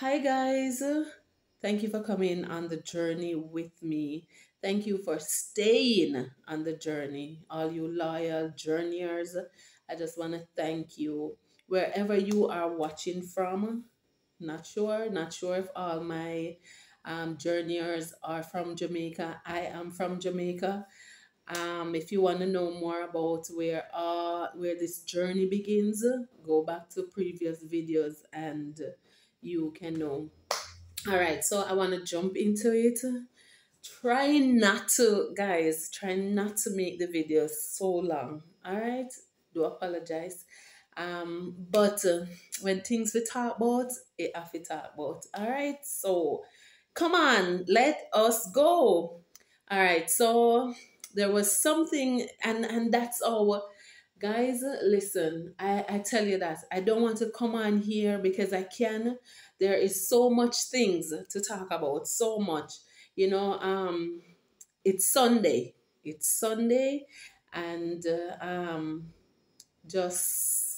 Hi, guys. Thank you for coming on the journey with me. Thank you for staying on the journey. All you loyal journeyers, I just want to thank you. Wherever you are watching from, not sure, not sure if all my um, journeyers are from Jamaica. I am from Jamaica. Um, if you want to know more about where uh where this journey begins, go back to previous videos and you can know. All right, so I want to jump into it. Try not to, guys, try not to make the video so long. All right, do apologize. Um, but uh, when things we talk about, it have to talk about. All right, so come on, let us go. All right, so there was something, and and that's all Guys, listen, I, I tell you that I don't want to come on here because I can. There is so much things to talk about, so much. You know, um, it's Sunday. It's Sunday, and uh, um, just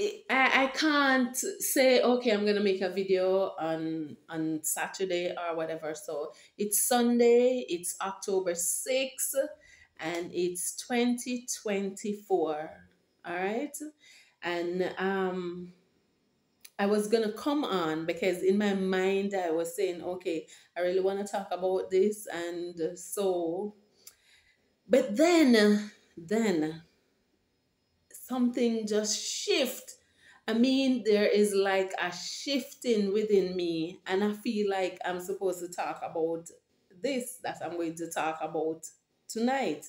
I, I can't say okay i'm gonna make a video on on saturday or whatever so it's sunday it's october 6th and it's 2024 all right and um I was gonna come on because in my mind I was saying, okay, I really want to talk about this, and so, but then, then something just shift. I mean, there is like a shifting within me, and I feel like I'm supposed to talk about this that I'm going to talk about tonight.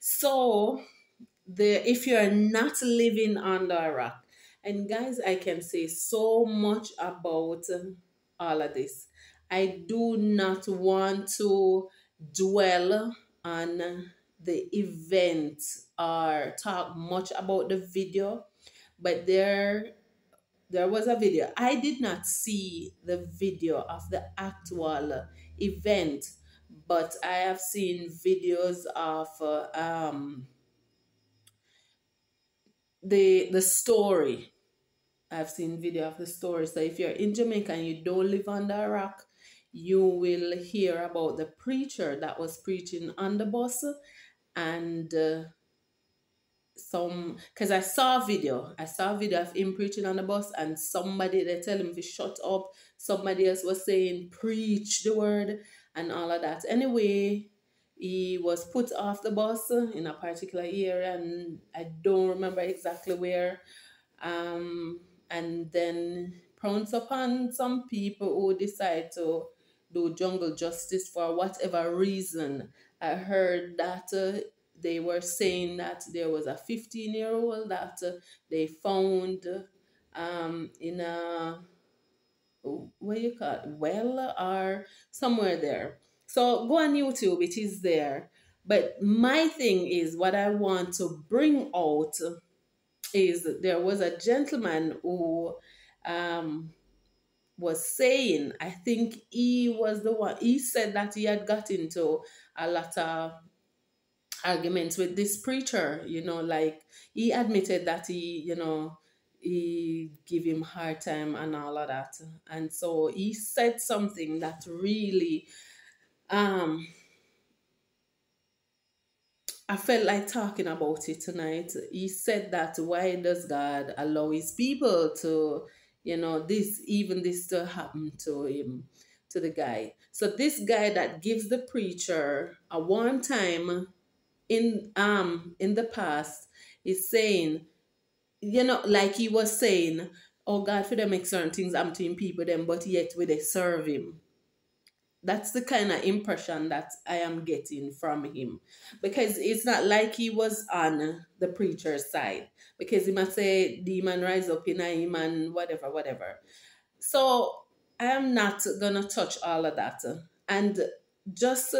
So, the if you're not living under a rock, and guys, I can say so much about um, all of this. I do not want to dwell on the event or talk much about the video, but there there was a video. I did not see the video of the actual event but I have seen videos of uh, um, the the story. I've seen video of the story. So if you're in Jamaica and you don't live under a rock, you will hear about the preacher that was preaching on the bus and uh, some because I saw a video. I saw a video of him preaching on the bus and somebody they tell him to shut up. Somebody else was saying preach the word and all of that. Anyway, he was put off the bus in a particular area and I don't remember exactly where. Um, and then pounced upon some people who decide to do jungle justice for whatever reason. I heard that uh, they were saying that there was a 15 year old that uh, they found um, in a what you call it, well or somewhere there. So go on YouTube, it is there. But my thing is what I want to bring out is there was a gentleman who um, was saying, I think he was the one, he said that he had got into a lot of arguments with this preacher, you know, like he admitted that he, you know, he give him hard time and all of that. And so he said something that really um I felt like talking about it tonight. He said that why does God allow his people to, you know, this even this to happen to him, to the guy. So this guy that gives the preacher a one time in um in the past is saying you know, like he was saying, oh God, for them make certain things I'm to him people them, but yet we they serve him. That's the kind of impression that I am getting from him. Because it's not like he was on the preacher's side. Because he must say demon rise up in him and whatever, whatever. So I am not gonna touch all of that. And just uh,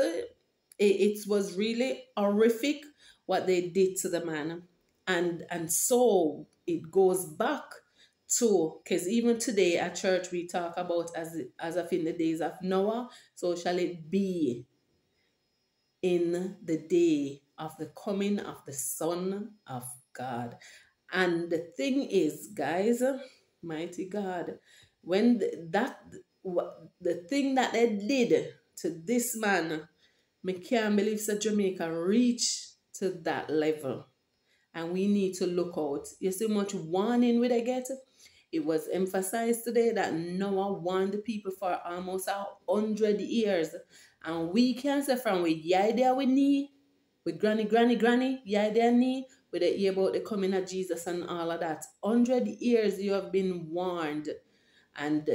it, it was really horrific what they did to the man and and so it goes back to because even today at church we talk about as as of in the days of Noah, so shall it be in the day of the coming of the Son of God. And the thing is, guys, Mighty God. When that, the thing that they did to this man, me can't believe that Jamaica reached to that level. And we need to look out. You see much warning we get? It was emphasized today that Noah warned the people for almost a hundred years. And we can say from with the there we need, with granny, granny, granny, the idea need, with the hear about the coming of Jesus and all of that. Hundred years you have been warned. And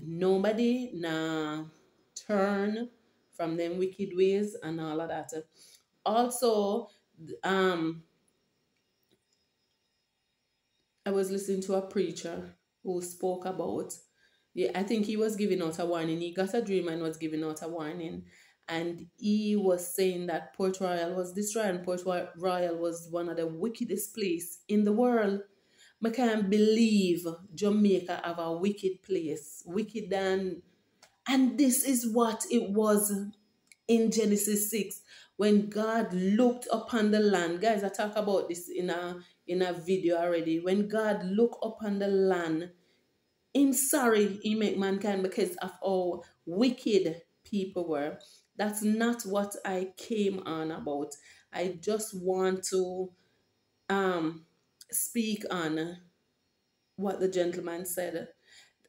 nobody now turn from them wicked ways and all of that. Also, um, I was listening to a preacher who spoke about, yeah, I think he was giving out a warning. He got a dream and was giving out a warning. And he was saying that Port Royal was destroyed and Port Royal was one of the wickedest place in the world. I can't believe Jamaica have a wicked place. Wicked and and this is what it was in Genesis 6 when God looked upon the land. Guys, I talk about this in a in a video already. When God looked upon the land, him sorry he make mankind because of how wicked people were. That's not what I came on about. I just want to um speak on what the gentleman said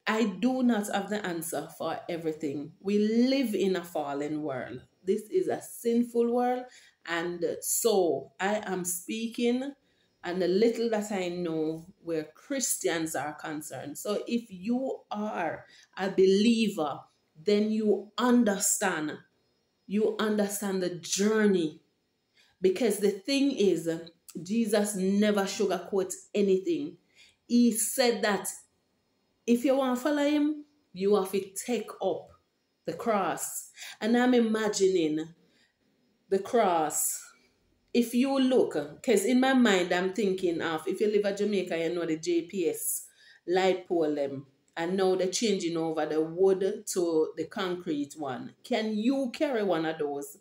I do not have the answer for everything. We live in a fallen world. This is a sinful world. And so I am speaking and the little that I know where Christians are concerned. So if you are a believer, then you understand. You understand the journey. Because the thing is, Jesus never sugarcoats anything. He said that if you want to follow him, you have to take up the cross. And I'm imagining the cross. If you look, because in my mind I'm thinking of if you live at Jamaica, you know the JPS light pole them. And now they're changing over the wood to the concrete one. Can you carry one of those?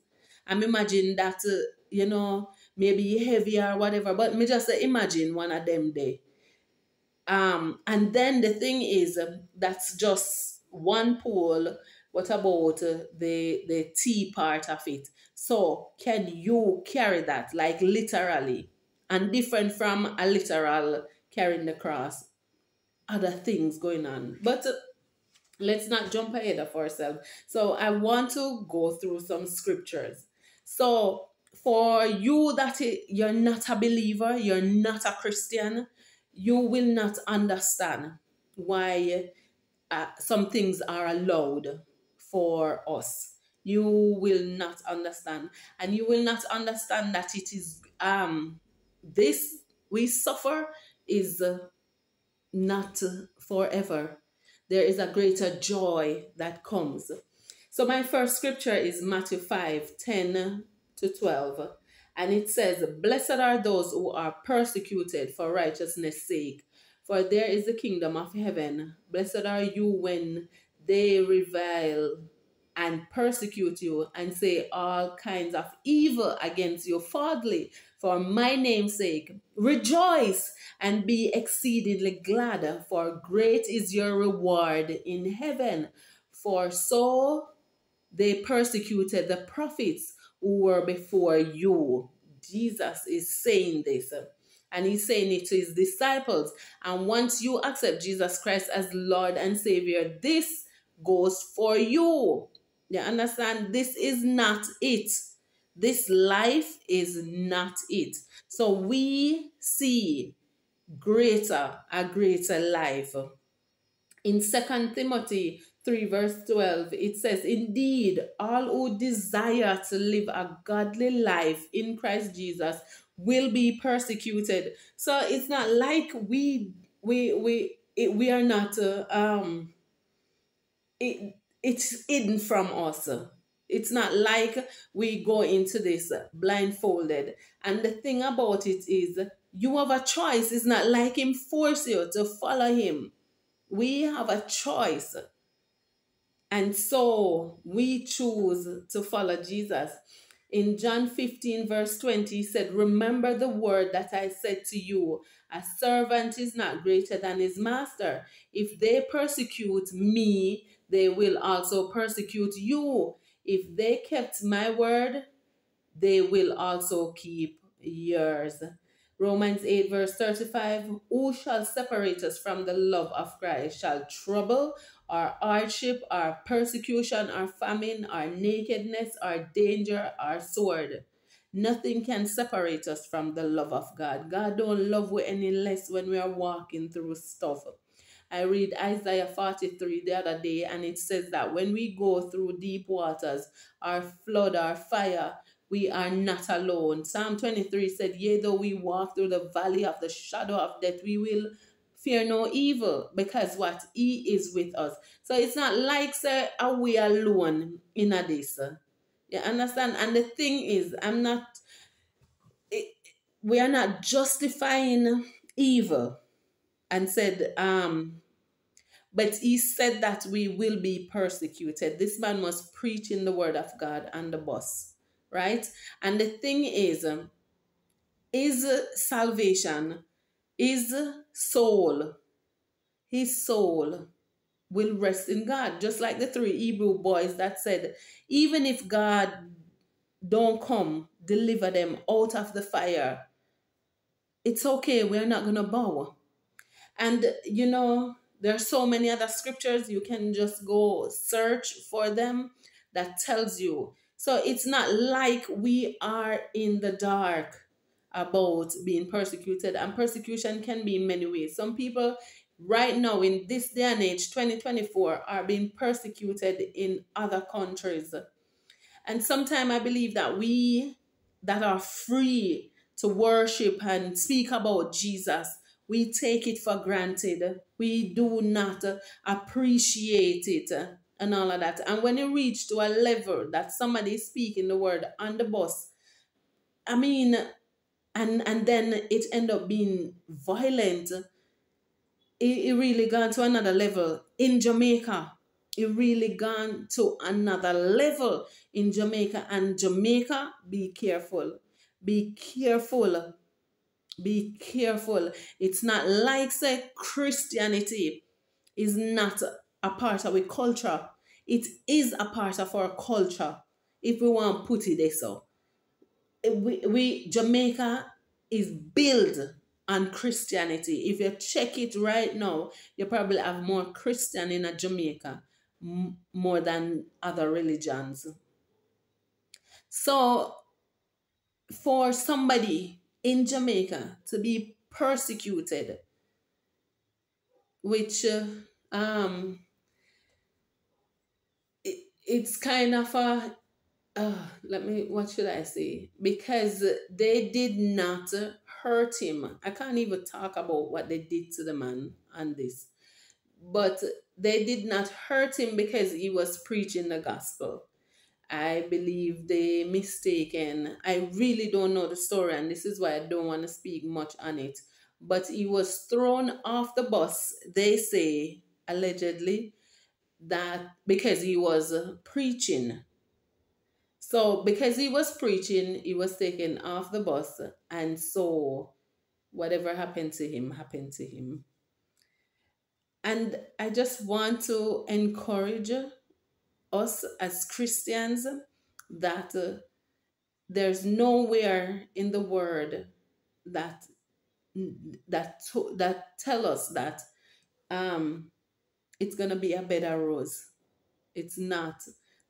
I'm imagining that, uh, you know, maybe heavier or whatever. But me just uh, imagine one of them there um, and then the thing is, um, that's just one pole. What about uh, the the T part of it? So can you carry that like literally, and different from a literal carrying the cross? Other things going on, but. Uh, let's not jump ahead of ourselves. So I want to go through some scriptures. So for you that you're not a believer, you're not a Christian, you will not understand why uh, some things are allowed for us. You will not understand. And you will not understand that it is um this we suffer is uh, not forever. There is a greater joy that comes. So my first scripture is Matthew 5, 10 to 12. And it says, Blessed are those who are persecuted for righteousness' sake, for there is the kingdom of heaven. Blessed are you when they revile and persecute you and say all kinds of evil against you falsely for my name's sake. Rejoice and be exceedingly glad, for great is your reward in heaven. For so they persecuted the prophets who were before you. Jesus is saying this. And he's saying it to his disciples. And once you accept Jesus Christ as Lord and Savior, this goes for you. You understand? This is not it. This life is not it. So we see greater, a greater life. In Second Timothy 3 verse 12 it says indeed all who desire to live a godly life in christ jesus will be persecuted so it's not like we we we it, we are not uh, um it it's hidden from us. It's not like we go into this blindfolded. And the thing about it is you have a choice. It's not like him force you to follow him. We have a choice. And so we choose to follow Jesus. In John 15, verse 20, he said, Remember the word that I said to you a servant is not greater than his master. If they persecute me, they will also persecute you. If they kept my word, they will also keep yours. Romans 8, verse 35 Who shall separate us from the love of Christ? Shall trouble, or hardship, or persecution, or famine, or nakedness, or danger, or sword? Nothing can separate us from the love of God. God don't love we any less when we are walking through stuff. I read Isaiah 43 the other day, and it says that when we go through deep waters, our flood, our fire, we are not alone. Psalm 23 said, Yea, though we walk through the valley of the shadow of death, we will fear no evil because what he is with us. So it's not like say are we alone in a this. You understand? And the thing is, I'm not, it, we are not justifying evil and said, um, but he said that we will be persecuted. This man was preaching the word of God on the bus, right? And the thing is, um, is salvation, is soul, his soul will rest in God. Just like the three Hebrew boys that said, even if God don't come, deliver them out of the fire, it's okay. We're not going to bow. And, you know, there are so many other scriptures. You can just go search for them that tells you. So it's not like we are in the dark about being persecuted. And persecution can be in many ways. Some people right now in this day and age 2024 are being persecuted in other countries and sometimes i believe that we that are free to worship and speak about jesus we take it for granted we do not appreciate it and all of that and when you reach to a level that somebody is speaking the word on the bus i mean and and then it end up being violent it, it really gone to another level in Jamaica. It really gone to another level in Jamaica. And Jamaica, be careful. Be careful. Be careful. It's not like say Christianity is not a part of our culture. It is a part of our culture. If we want to put it there so. We, we Jamaica is built on Christianity. If you check it right now, you probably have more Christian in Jamaica more than other religions. So, for somebody in Jamaica to be persecuted, which uh, um, it, it's kind of a uh, let me what should I say? Because they did not hurt him. I can't even talk about what they did to the man on this. But they did not hurt him because he was preaching the gospel. I believe they mistaken. I really don't know the story, and this is why I don't want to speak much on it. But he was thrown off the bus, they say, allegedly, that because he was preaching so because he was preaching, he was taken off the bus, and so whatever happened to him happened to him. And I just want to encourage us as Christians that uh, there's nowhere in the word that that that tell us that um it's gonna be a bed of rose. It's not.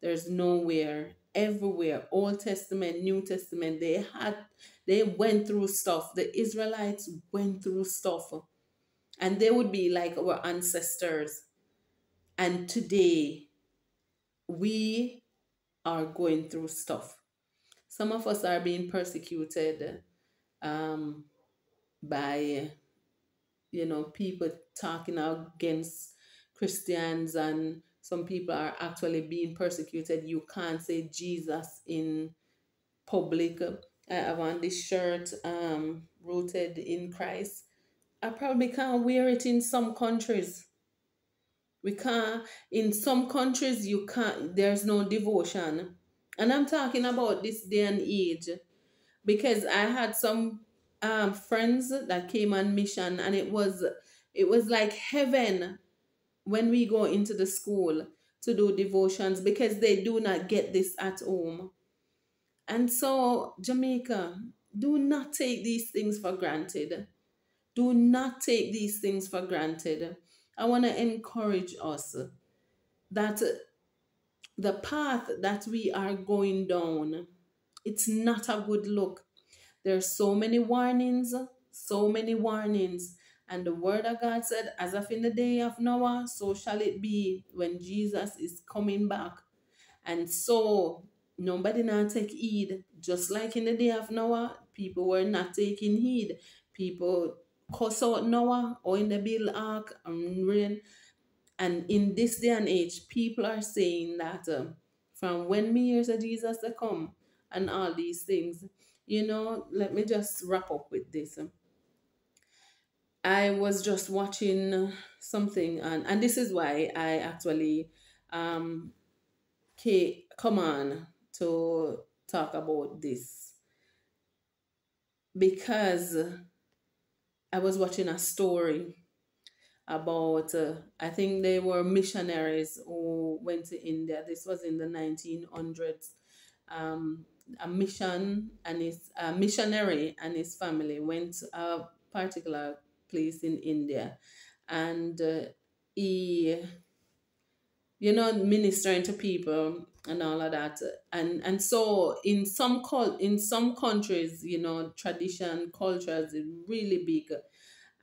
There's nowhere everywhere old testament new testament they had they went through stuff the israelites went through stuff and they would be like our ancestors and today we are going through stuff some of us are being persecuted um, by you know people talking against christians and some people are actually being persecuted. You can't say Jesus in public. I have on this shirt, um, rooted in Christ. I probably can't wear it in some countries. We can't, in some countries, you can't, there's no devotion. And I'm talking about this day and age because I had some um, friends that came on mission and it was it was like heaven when we go into the school to do devotions because they do not get this at home. And so, Jamaica, do not take these things for granted. Do not take these things for granted. I want to encourage us that the path that we are going down, it's not a good look. There's so many warnings, so many warnings. And the word of God said, as of in the day of Noah, so shall it be when Jesus is coming back. And so nobody not take heed. Just like in the day of Noah, people were not taking heed. People cuss out Noah or in the bill ark and rain. And in this day and age, people are saying that uh, from when me years of Jesus to come and all these things. You know, let me just wrap up with this. I was just watching something, and, and this is why I actually um, come on to talk about this. Because I was watching a story about, uh, I think they were missionaries who went to India. This was in the 1900s. Um, a mission and his a missionary and his family went to a particular place in India, and uh, he, you know, ministering to people and all of that, and and so in some cult in some countries, you know, tradition culture is really big,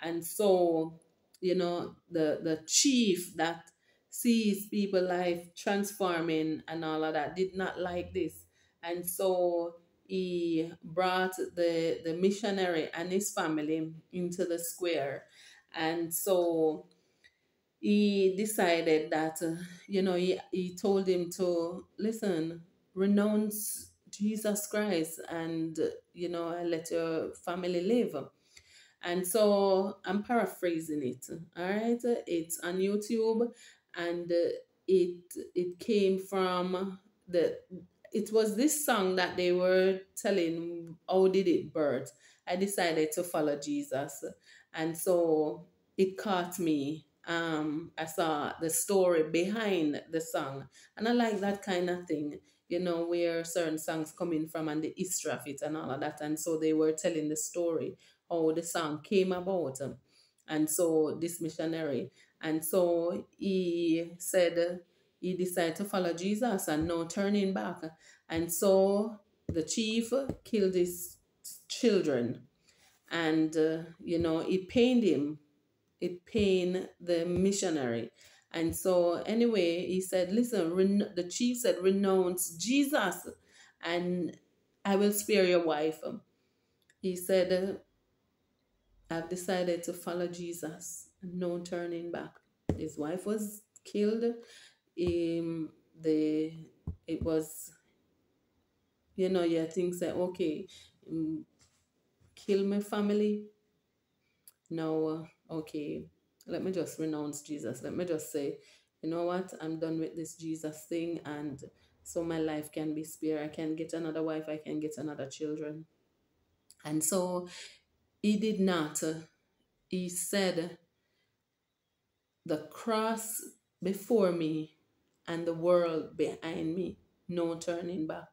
and so you know the the chief that sees people life transforming and all of that did not like this. And so he brought the the missionary and his family into the square. And so he decided that uh, you know he, he told him to listen renounce jesus christ and you know let your family live. And so i'm paraphrasing it all right it's on youtube and it it came from the it was this song that they were telling how did it birth? I decided to follow jesus. And so it caught me um i saw the story behind the song and i like that kind of thing you know where certain songs coming from and the history of it and all of that and so they were telling the story how the song came about and so this missionary and so he said he decided to follow Jesus and no turning back. And so the chief killed his children. And, uh, you know, it pained him. It pained the missionary. And so, anyway, he said, Listen, the chief said, renounce Jesus and I will spare your wife. He said, I've decided to follow Jesus no turning back. His wife was killed um the it was you know yeah things like okay um, kill my family now uh, okay let me just renounce jesus. Let me just say you know what? I'm done with this jesus thing and so my life can be spared. I can get another wife. I can get another children. And so he did not. He said the cross before me and the world behind me. No turning back.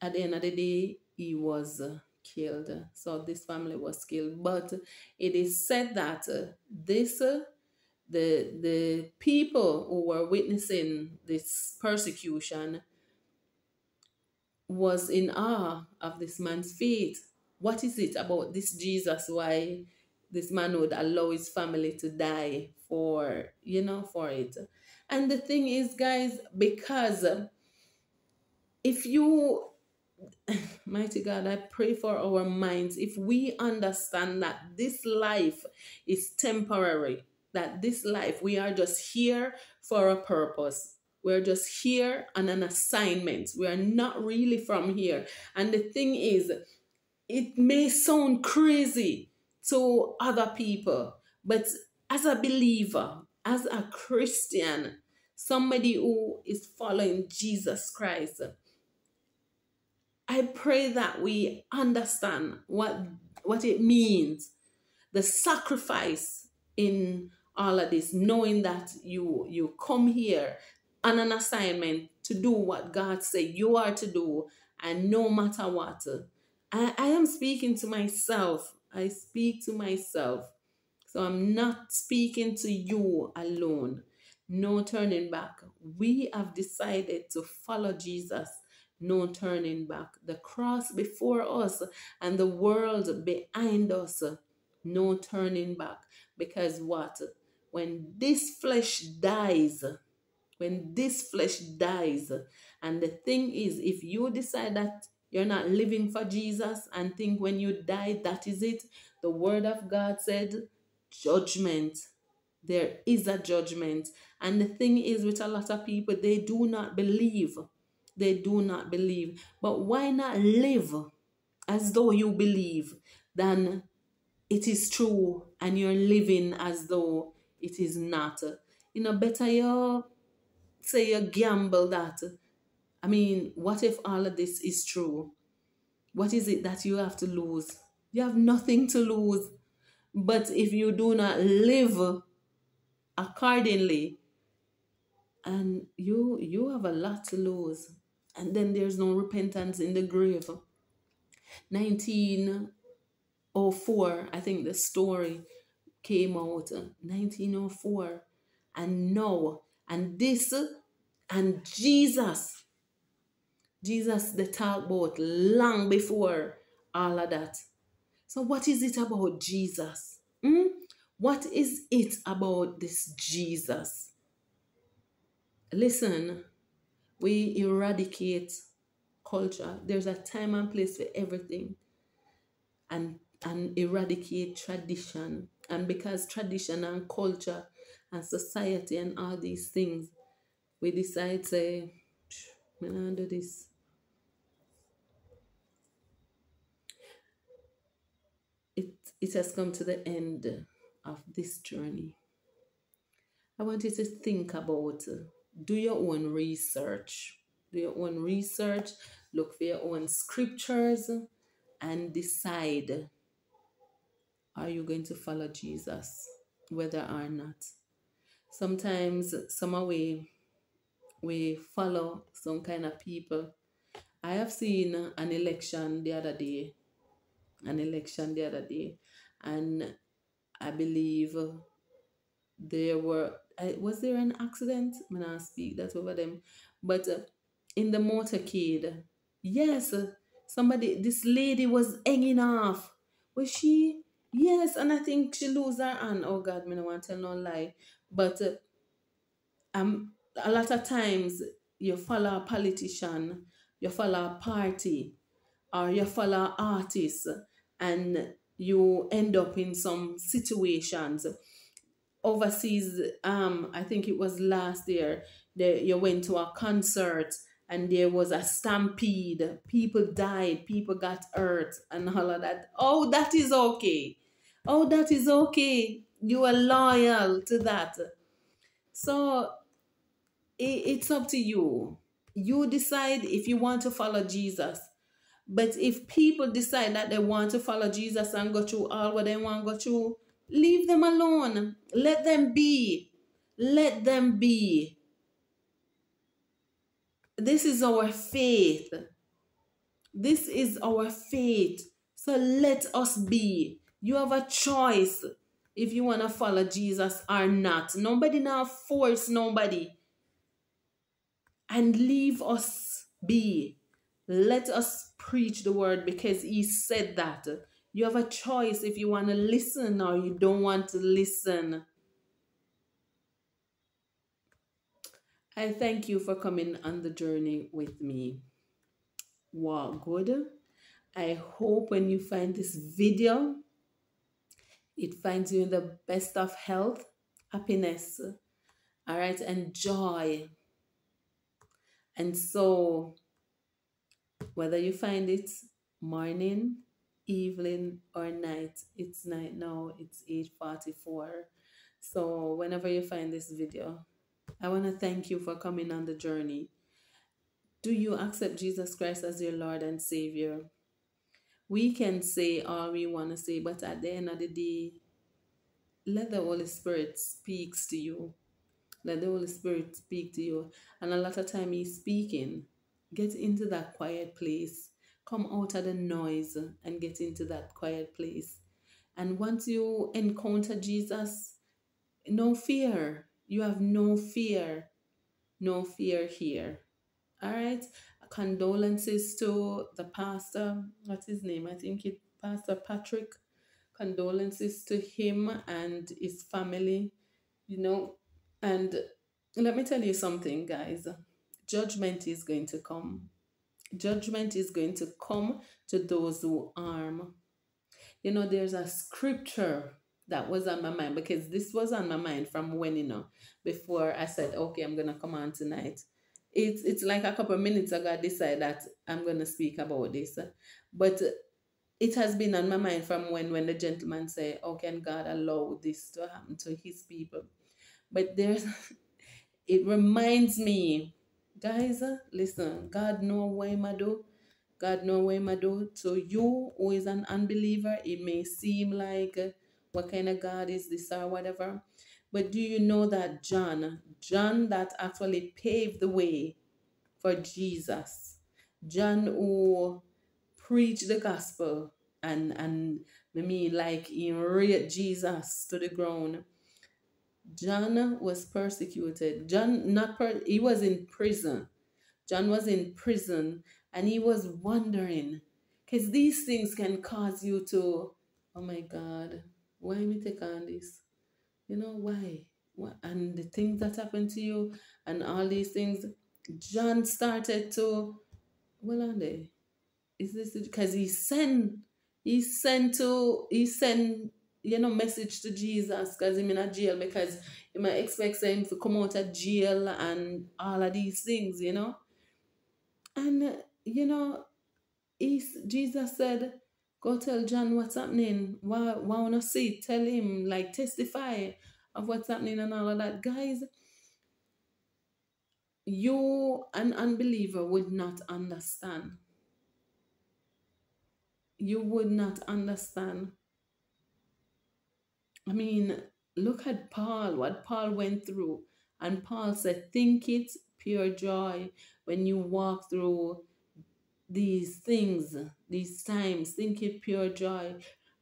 At the end of the day, he was killed. So this family was killed. But it is said that uh, this, uh, the the people who were witnessing this persecution, was in awe of this man's faith. What is it about this Jesus? Why this man would allow his family to die for you know for it and the thing is, guys, because if you, mighty God, I pray for our minds, if we understand that this life is temporary, that this life, we are just here for a purpose. We're just here on an assignment. We are not really from here. And the thing is, it may sound crazy to other people, but as a believer, as a Christian, somebody who is following Jesus Christ, I pray that we understand what what it means, the sacrifice in all of this, knowing that you you come here on an assignment to do what God said you are to do, and no matter what, I, I am speaking to myself. I speak to myself. So I'm not speaking to you alone. No turning back. We have decided to follow Jesus. No turning back. The cross before us and the world behind us. No turning back. Because what? When this flesh dies, when this flesh dies, and the thing is, if you decide that you're not living for Jesus and think when you die, that is it, the word of God said, judgment. There is a judgment. And the thing is, with a lot of people, they do not believe. They do not believe. But why not live as though you believe than it is true and you're living as though it is not? You know, better you say you gamble that. I mean, what if all of this is true? What is it that you have to lose? You have nothing to lose. But if you do not live accordingly, and you you have a lot to lose, and then there's no repentance in the grave. 1904, I think the story came out 1904 and now and this and Jesus Jesus the talk about long before all of that so, what is it about Jesus? Hmm? What is it about this Jesus? Listen, we eradicate culture. There's a time and place for everything. And and eradicate tradition. And because tradition and culture and society and all these things, we decide say, I'm gonna do this. it has come to the end of this journey. I want you to think about do your own research. Do your own research, look for your own scriptures, and decide are you going to follow Jesus, whether or not. Sometimes, some way, we follow some kind of people. I have seen an election the other day, an election the other day, and I believe there were was there an accident? I'm not speak that over them, but uh, in the motorcade, yes, uh, somebody this lady was hanging off. Was she? Yes, and I think she lose her hand. Oh God, me no want to tell no lie, but uh, um, a lot of times you follow a politician, you follow a party, or you follow an artist, and you end up in some situations overseas um i think it was last year you went to a concert and there was a stampede. People died people got hurt and all of that. Oh that is okay. Oh that is okay. You are loyal to that. So it, it's up to you. You decide if you want to follow jesus. But if people decide that they want to follow Jesus and go through all what they want to go through, leave them alone. Let them be. Let them be. This is our faith. This is our faith. So let us be. You have a choice if you want to follow Jesus or not. Nobody now force nobody. And leave us be. Let us preach the word because he said that. You have a choice if you want to listen or you don't want to listen. I thank you for coming on the journey with me. Walk good. I hope when you find this video, it finds you in the best of health, happiness, all right, and joy. And so whether you find it morning, evening, or night. It's night now, it's 8.44. So whenever you find this video, I want to thank you for coming on the journey. Do you accept Jesus Christ as your Lord and Savior? We can say all we want to say, but at the end of the day, let the Holy Spirit speaks to you. Let the Holy Spirit speak to you. And a lot of time He's speaking. Get into that quiet place. Come out of the noise and get into that quiet place. And once you encounter Jesus, no fear. You have no fear. No fear here. All right. Condolences to the pastor. What's his name? I think it Pastor Patrick. Condolences to him and his family. You know, and let me tell you something, guys. Judgment is going to come. Judgment is going to come to those who harm. You know, there's a scripture that was on my mind because this was on my mind from when, you know, before I said, okay, I'm going to come on tonight. It's, it's like a couple minutes ago, I decided that I'm going to speak about this. But it has been on my mind from when, when the gentleman said, oh, can God allow this to happen to his people? But there's, it reminds me, guys, listen, God know what I do. God know what I do. So you who is an unbeliever, it may seem like uh, what kind of God is this or whatever. But do you know that John, John that actually paved the way for Jesus, John who preached the gospel and and I mean like he raised Jesus to the ground. John was persecuted. John not per he was in prison. John was in prison and he was wondering because these things can cause you to oh my god why me take on this? You know, why? What? And the things that happened to you and all these things, John started to, well, on there. Is this because he sent, he sent to, he sent, you know, message to Jesus because he's in a jail because he might expect him to come out of jail and all of these things, you know. And, you know, he's, Jesus said, Go tell John what's happening. Why, why wanna see? Tell him, like, testify of what's happening and all of that. Guys, you, an unbeliever, would not understand. You would not understand. I mean, look at Paul, what Paul went through. And Paul said, Think it pure joy when you walk through these things, these times, think it pure joy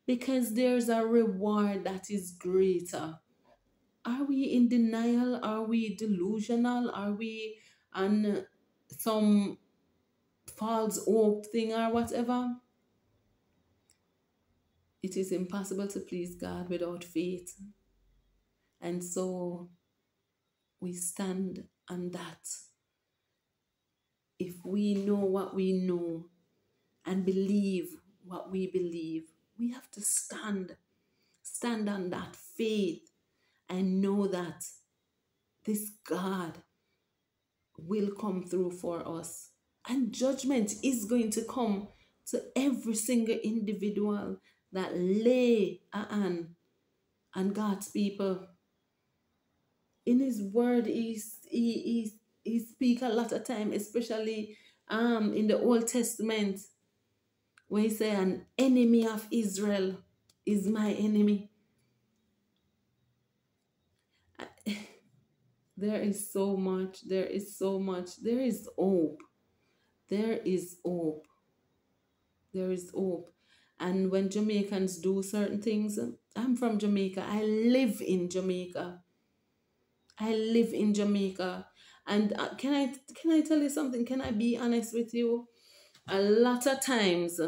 because there's a reward that is greater. Are we in denial? Are we delusional? Are we on some false hope thing or whatever? It is impossible to please God without faith. And so we stand on that if we know what we know and believe what we believe, we have to stand. Stand on that faith and know that this God will come through for us. And judgment is going to come to every single individual that lay a hand on God's people. In his word, he's, he, he, he speak a lot of time, especially um in the Old Testament, where he say an enemy of Israel is my enemy. There is so much, there is so much, there is hope. There is hope. There is hope. And when Jamaicans do certain things, I'm from Jamaica. I live in Jamaica. I live in Jamaica. And uh, can I can I tell you something? Can I be honest with you? A lot of times,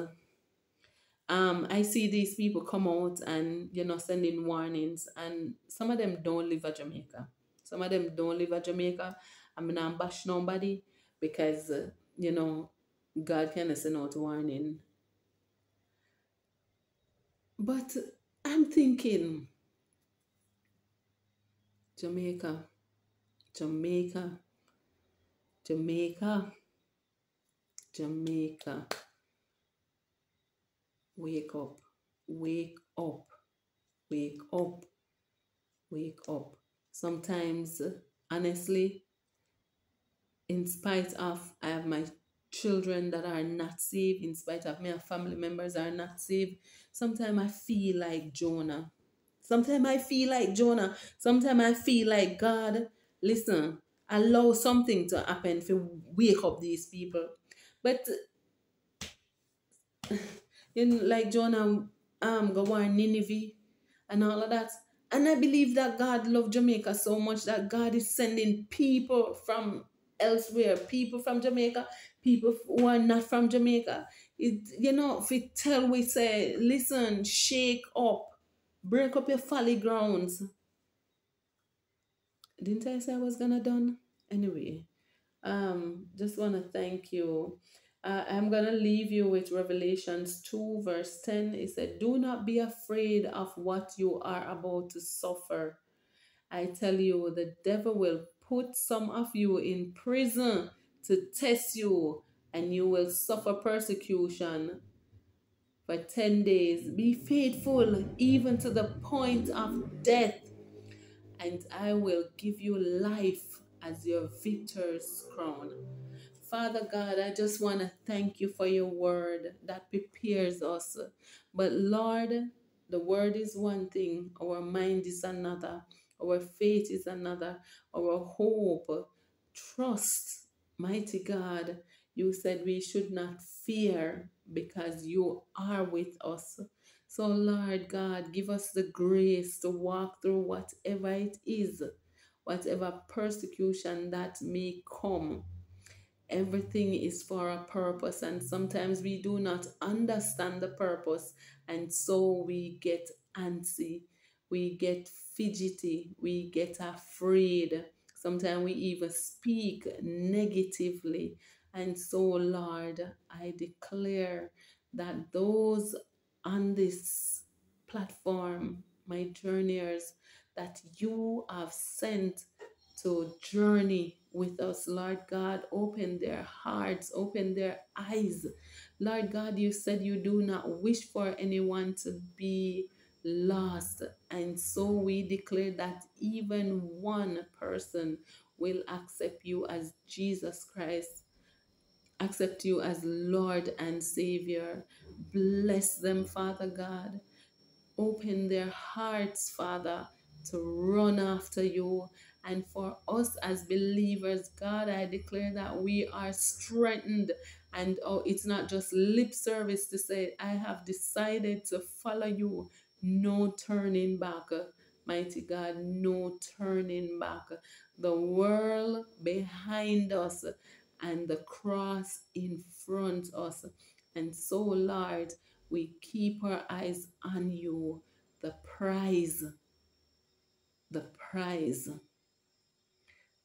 um, I see these people come out and you know sending warnings, and some of them don't live at Jamaica. Some of them don't live at Jamaica. I'm not bash nobody because uh, you know God can send out warning. But I'm thinking, Jamaica, Jamaica, Jamaica, Jamaica. Wake up, wake up, wake up, wake up. Sometimes, honestly, in spite of I have my children that are not saved, in spite of my family members are not saved, sometimes I feel like Jonah. Sometimes I feel like Jonah. Sometimes I feel like God, listen, allow something to happen to wake up these people. But in like Jonah um go on Nineveh and all of that. And I believe that God loved Jamaica so much that God is sending people from elsewhere, people from Jamaica, people who are not from Jamaica. It, you know, if we tell we say, listen, shake up, break up your folly grounds. Didn't I say I was gonna done? Anyway, um, just wanna thank you uh, I'm to leave you with Revelations 2, verse 10. It said, Do not be afraid of what you are about to suffer. I tell you, the devil will put some of you in prison to test you, and you will suffer persecution for 10 days. Be faithful even to the point of death, and I will give you life as your victor's crown. Father God, I just want to thank you for your word that prepares us. But Lord, the word is one thing, our mind is another, our faith is another, our hope, trust, mighty God. You said we should not fear because you are with us. So, Lord God, give us the grace to walk through whatever it is, whatever persecution that may come everything is for a purpose and sometimes we do not understand the purpose and so we get antsy we get fidgety we get afraid sometimes we even speak negatively and so lord i declare that those on this platform my journeyers that you have sent to journey with us, Lord God. Open their hearts, open their eyes. Lord God, you said you do not wish for anyone to be lost. And so we declare that even one person will accept you as Jesus Christ, accept you as Lord and Savior. Bless them, Father God. Open their hearts, Father, to run after you and for us as believers, God, I declare that we are strengthened. And oh, it's not just lip service to say, I have decided to follow you. No turning back. Uh, mighty God, no turning back. The world behind us uh, and the cross in front us. And so, Lord, we keep our eyes on you, the prize, the prize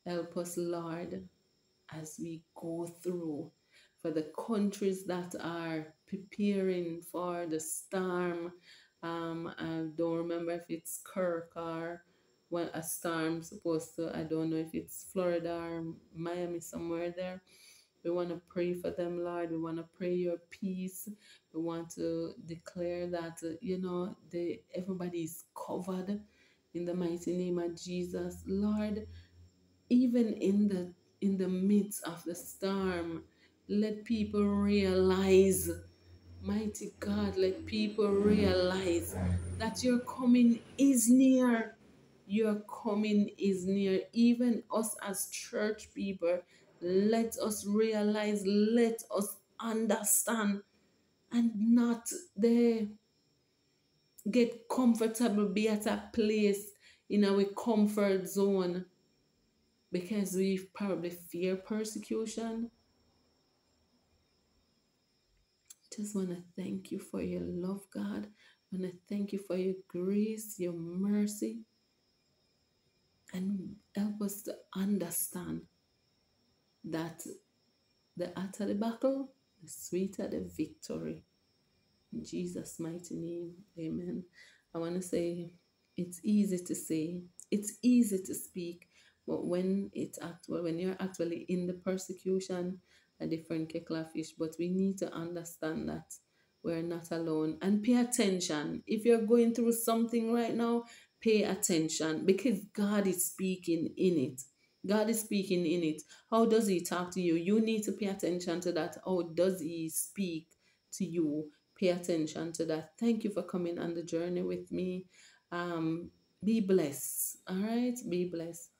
Help us, Lord, as we go through for the countries that are preparing for the storm. Um, I don't remember if it's Kirk or when a storm supposed to, I don't know if it's Florida or Miami, somewhere there. We want to pray for them, Lord. We want to pray your peace. We want to declare that, uh, you know, they, everybody is covered in the mighty name of Jesus. Lord, even in the in the midst of the storm let people realize mighty god let people realize that your coming is near your coming is near even us as church people let us realize let us understand and not there get comfortable be at a place in our comfort zone because we probably fear persecution. Just want to thank you for your love, God. I want to thank you for your grace, your mercy, and help us to understand that the hotter the battle, the sweeter the victory. In Jesus' mighty name, amen. I want to say it's easy to say, it's easy to speak, but when it's actual, when you're actually in the persecution, a different kettle of fish. But we need to understand that we're not alone and pay attention. If you're going through something right now, pay attention because God is speaking in it. God is speaking in it. How does He talk to you? You need to pay attention to that. How does He speak to you? Pay attention to that. Thank you for coming on the journey with me. Um, be blessed. All right, be blessed.